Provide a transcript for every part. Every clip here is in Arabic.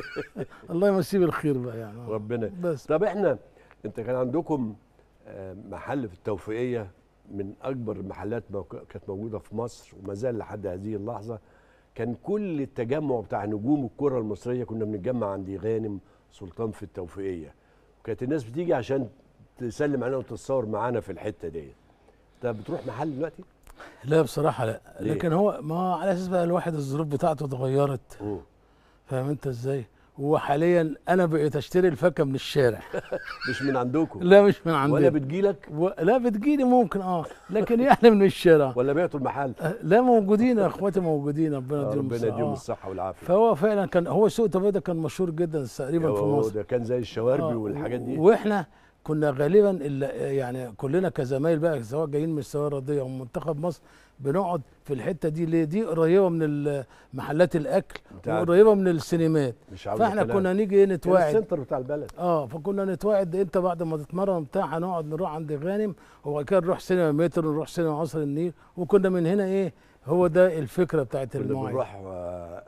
الله يمسيه بالخير بقى يعني. ربنا. بس. طب إحنا انت كان عندكم آه، محل في التوفيقية من أكبر المحلات كانت موجودة في مصر وما زال لحد هذه اللحظة. كان كل التجمع بتاع نجوم الكرة المصرية كنا بنتجمع عند غانم سلطان في التوفيقية. وكانت الناس بتيجي عشان تسلم علينا وتتصور معانا في الحتة دي. انت بتروح محل دلوقتي؟ لا بصراحة لا. ليه؟ لكن هو ما على أساس بقى الواحد الظروف بتاعته اتغيرت. فاهم انت إزاي؟ وحاليا أنا بقيت أشتري الفاكهة من الشارع. مش من عندكم؟ لا مش من عندنا ولا بتجيلك؟ و... لا بتجيلي ممكن آه. لكن يعني من الشارع. ولا بعتوا المحل؟ آه، لا موجودين يا أخواتي موجودين. ربنا يديهم ربنا الصحة. يديهم. الصحة والعافية. فهو فعلا كان هو سوق تبادل كان مشهور جدا تقريبا في مصر. ده كان زي الشواربي آه، والحاجات دي. وإحنا كنا غالبا ال- يعني كلنا كزمايل بقى سواء جايين من الثوره الرياضيه أو من منتخب مصر بنقعد في الحتة دي ليه؟ دي قريبة من محلات الأكل وقريبة من السينمات. مش فإحنا الكلام. كنا نيجي إيه نتواعد. السنتر بتاع البلد. آه فكنا نتواعد انت بعد ما تتمرن بتاع هنقعد نروح عند غانم وبعد كده نروح سينما متر ونروح سينما قصر النيل وكنا من هنا إيه هو ده الفكرة بتاعت كنا المواعيد. بنروح آه،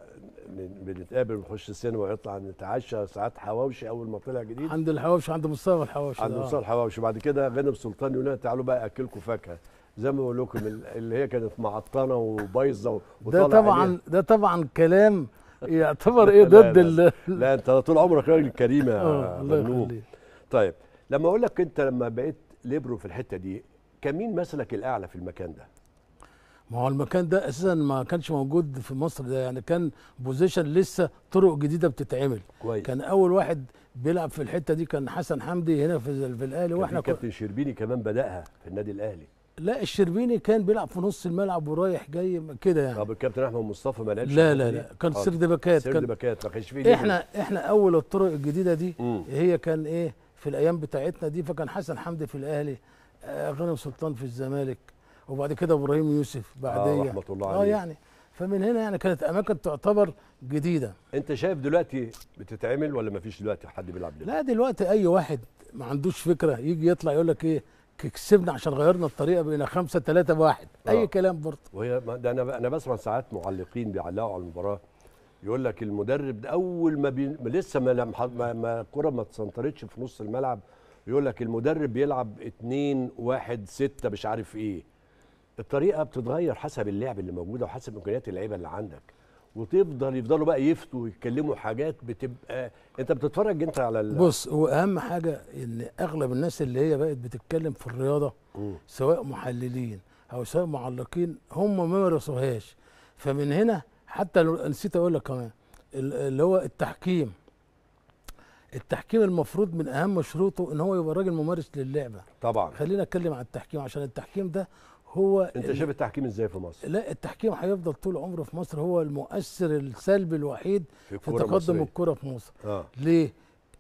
بنتقابل ونخش السينما ويطلع نتعشى ساعات حواوشي أول ما طلع جديد عند الحواوشي عند مصطفى الحواوشي عند آه. مصطفى الحواوشي بعد كده غانم سلطان يقول لنا تعالوا بقى أكلكم فاكهة زي ما بقول لكم ال- اللي هي كانت معطنه وبايظة ده طبعا عليها. ده طبعا كلام يعتبر إيه ضد لا. ال لا أنت طول عمرك راجل كريم يا غنوم يخليك طيب لما أقول لك أنت لما بقيت ليبرو في الحتة دي كان مين مثلك الأعلى في المكان ده؟ ما هو المكان ده أساسا ما كانش موجود في مصر ده يعني كان position لسه طرق جديدة بتتعمل كويس كان أول واحد بيلعب في الحتة دي كان حسن حمدي هنا في في الأهلي وإحنا كابتن شربيني كمان بدأها في النادي الأهلي لا الشربيني كان بيلعب في نص الملعب ورايح جاي كده يعني طب الكابتن أحمد مصطفى ما لعبش لا لا لا؟ كان سرد باكات سرد باكات ما كانش فيه. إحنا إحنا أول الطرق الجديدة دي مم. هي كان إيه في الأيام بتاعتنا دي فكان حسن حمدي في الأهلي آه غانم سلطان في الزمالك وبعد كده إبراهيم يوسف بعدية رحمة الله آه عليه. يعني فمن هنا يعني كانت أماكن تعتبر جديدة أنت شايف دلوقتي بتتعمل ولا ما فيش دلوقتي حد بيلعب؟ لا دلوقتي أي واحد ما عندوش فكرة يجي يطلع يقول لك إيه كسبنا عشان غيرنا الطريقة بقينا خمسة ثلاثة واحد آه. أي كلام برضه وهي ما- ده أنا أنا بسمع ساعات معلقين بيعلقوا على المباراة يقول لك المدرب ده أول ما, بي... ما لسه ما. ما, ما الكرة ما اتسنطرتش في نص الملعب يقول لك المدرب بيلعب اتنين واحد ستة مش عارف إيه الطريقة بتتغير حسب اللعب اللي موجودة وحسب إمكانيات اللعيبة اللي عندك. وتفضل يفضلوا بقى يفتوا ويتكلموا حاجات بتبقى أنت بتتفرج أنت على ال... بص هو أهم حاجة إن أغلب الناس اللي هي بقت بتتكلم في الرياضة مم. سواء محللين أو سواء معلقين هم ما مارسوهاش. فمن هنا حتى لو نسيت أقول لك كمان ال- اللي هو التحكيم. التحكيم المفروض من أهم شروطه إن هو يبقى راجل ممارس للعبة. طبعا. خلينا أتكلم عن التحكيم عشان التحكيم ده هو انت شايف التحكيم إزاي في مصر؟ لا التحكيم هيفضل طول عمره في مصر. هو المؤثر السلبي الوحيد في في تقدم؟ الكره في مصر. آه. ليه؟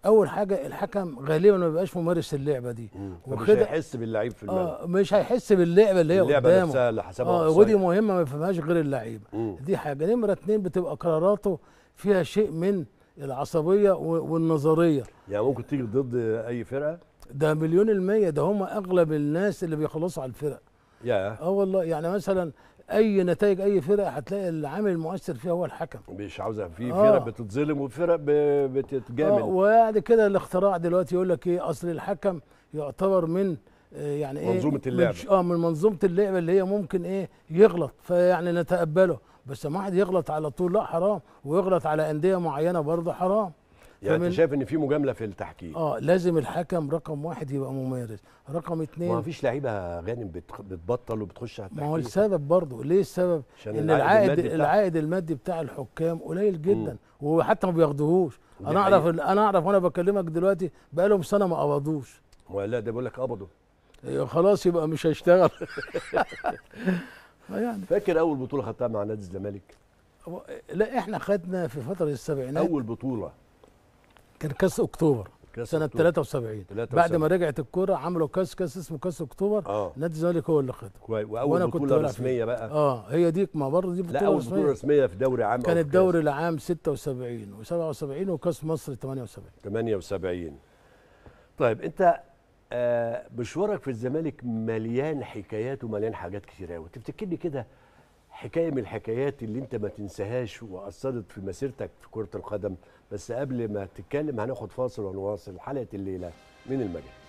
أول حاجة الحكم غالبا ما بيبقاش ممارس اللعبة دي. وكده- هيحس باللعيب في الملعب. آه مش هيحس باللعبة اللي هي اللعبة قدامه. نفسها اللي حسبها آه. ودي مهمة ما يفهمهاش غير اللعيبة. دي حاجة. نمرة اتنين بتبقى قراراته فيها شيء من العصبية والنظرية. يعني ممكن تيجي ضد أي فرقة؟ ده مليون المية. ده هم أغلب الناس اللي بيخلصوا على الفرق. يا آه والله يعني مثلا أي نتائج أي فرقة هتلاقي العامل المؤثر فيها هو الحكم. مش عاوزة في آه. فرق بتتظلم وفرق بتتجامل. وبعد كده الاختراع دلوقتي يقول لك إيه أصل الحكم يعتبر من آه، يعني إيه منظومة من اللعبة. ش- آه من منظومة اللعبة اللي هي ممكن إيه يغلط فيعني نتقبله. بس ما واحد يغلط على طول لا حرام. ويغلط على أندية معينة برضه حرام. يعني انت شايف ان في مجاملة في التحكيم؟ آه لازم الحكم رقم واحد يبقى ممارس رقم ما اتنين فيش لعيبة غانم بت- بتبطل وبتخش على ما هو التحكيم. السبب برضه ليه السبب؟ عشان إن العائد العائد المادي بتاعها. العائد المادي بتاع الحكام قليل جدا وحتى ما بياخدوهوش. أنا أعرف. أنا أعرف وأنا بكلمك دلوقتي بقالهم سنة ما قبضوش. ولا ده بيقول لك قبضوا. إيه خلاص يبقى مش هيشتغل. يعني فاكر أول بطولة خدتها مع نادي الزمالك؟ لا إحنا خدنا في فترة السبعينات. أول بطولة. كان كاس أكتوبر كاس سنة أكتوبر. 73 73. بعد ما رجعت الكورة عملوا كاس كاس اسمه كاس أكتوبر. آه. نادي الزمالك هو اللي خده. كويس وأول بطولة. رسمية بقى. آه هي دي ما برضه دي لا بطولة أول بطولة رسمية. في دوري عام كان الدوري العام 76 و77 وكاس مصر 78 78 طيب أنت آه مشوارك في الزمالك مليان حكايات ومليان حاجات كتير قوي تفتكر لي كده حكاية من الحكايات اللي انت ما تنساهاش وأثرت في مسيرتك في كرة القدم. بس قبل ما تتكلم هناخد فاصل ونواصل حلقة الليلة من المجال.